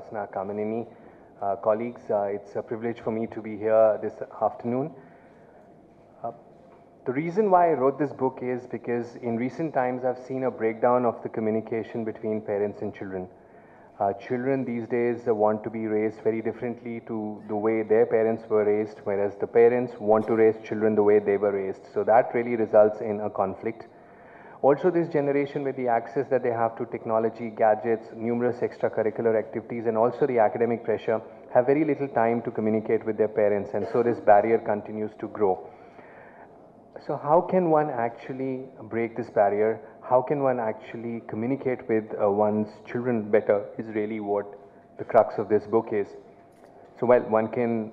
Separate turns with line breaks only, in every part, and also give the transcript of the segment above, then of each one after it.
Upasana Kamineni. Uh, colleagues, uh, it's a privilege for me to be here this afternoon. Uh, the reason why I wrote this book is because in recent times I've seen a breakdown of the communication between parents and children. Uh, children these days want to be raised very differently to the way their parents were raised, whereas the parents want to raise children the way they were raised. So that really results in a conflict. Also, this generation with the access that they have to technology, gadgets, numerous extracurricular activities, and also the academic pressure, have very little time to communicate with their parents, and so this barrier continues to grow. So, how can one actually break this barrier? How can one actually communicate with uh, one's children better? Is really what the crux of this book is. So, while one can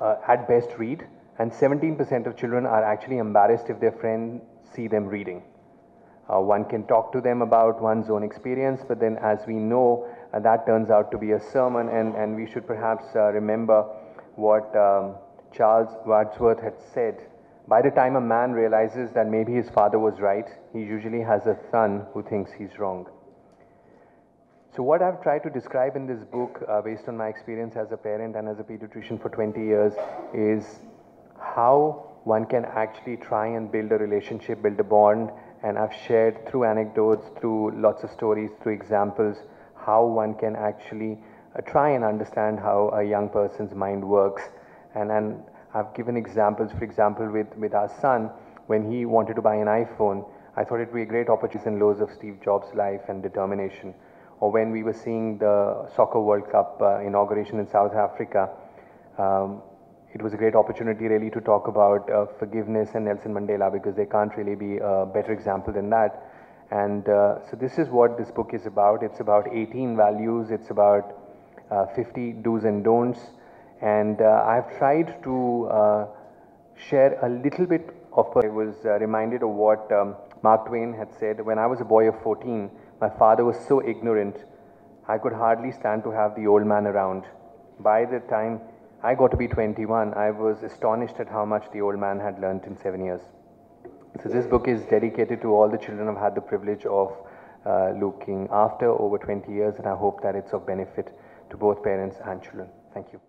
uh, at best read, and 17% of children are actually embarrassed if their friends see them reading. Uh, one can talk to them about one's own experience, but then as we know, uh, that turns out to be a sermon, and, and we should perhaps uh, remember what um, Charles Wadsworth had said. By the time a man realizes that maybe his father was right, he usually has a son who thinks he's wrong. So, what I've tried to describe in this book, uh, based on my experience as a parent and as a pediatrician for 20 years, is how one can actually try and build a relationship, build a bond, and I've shared through anecdotes, through lots of stories, through examples, how one can actually uh, try and understand how a young person's mind works. And, and I've given examples, for example, with, with our son, when he wanted to buy an iPhone, I thought it would be a great opportunity and lows of Steve Jobs' life and determination. Or when we were seeing the Soccer World Cup uh, inauguration in South Africa, um, it was a great opportunity really to talk about uh, forgiveness and Nelson Mandela because there can't really be a better example than that. And uh, so this is what this book is about. It's about 18 values. It's about uh, 50 do's and don'ts. And uh, I've tried to uh, share a little bit of. I was uh, reminded of what um, Mark Twain had said. When I was a boy of 14, my father was so ignorant, I could hardly stand to have the old man around. By the time I got to be 21, I was astonished at how much the old man had learnt in seven years. So this book is dedicated to all the children I've had the privilege of uh, looking after over 20 years, and I hope that it's of benefit to both parents and children. Thank you.